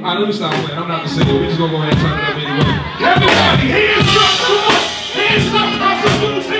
All right, let me stop playing. I'm not gonna sing it. We're just gonna go ahead and turn it up anyway. Everybody, hands up, come on. Hands up, I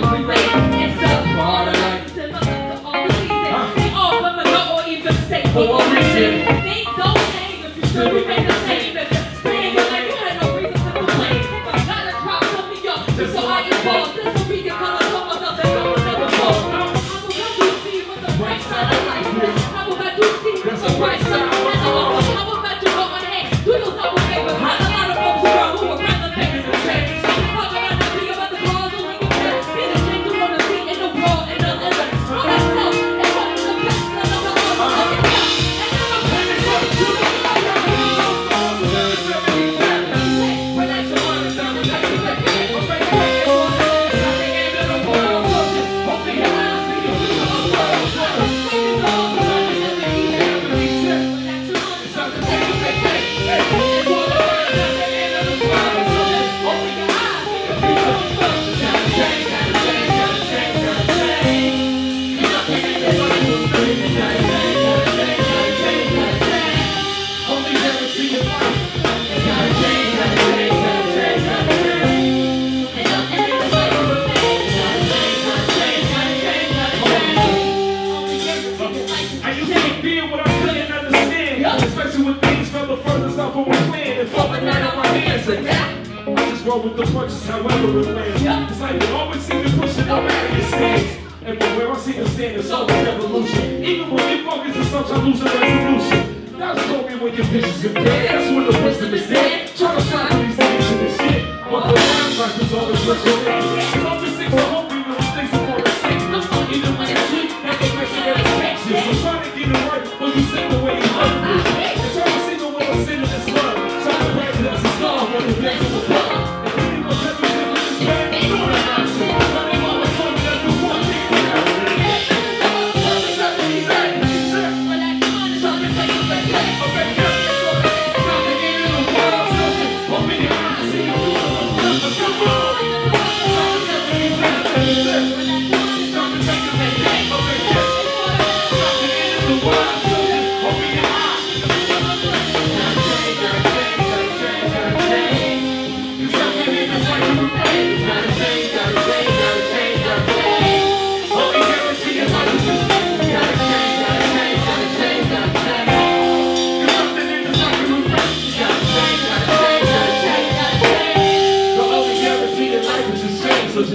my way. roll with the punches, however it lands. Yeah. It's like you always seem to push it up out of your stance. Everywhere I see the stand, it's always evolution. Even when you focus on sometimes I lose a resolution. That's told me when your vision is dead. That's when the wisdom is dead. Try to shine these things and this shit. But the life is always resurrected.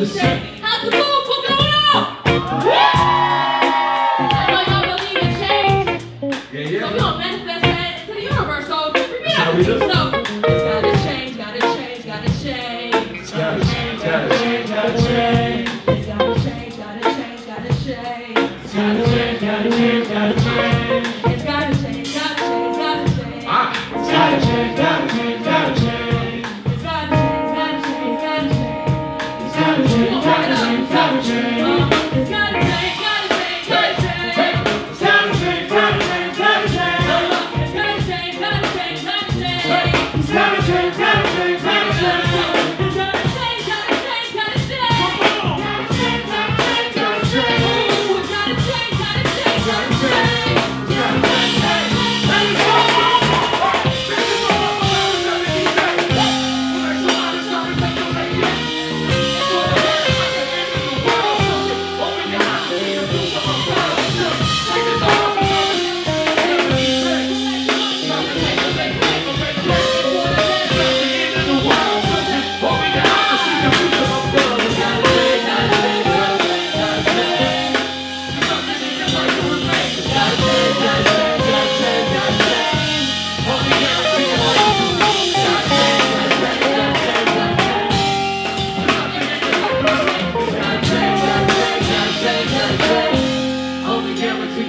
How's the phone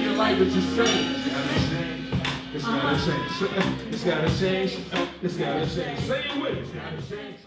life is the same. It's gotta change. It's gotta uh-huh. change. It's gotta change. It's gotta change. Say it with it. It's gotta change.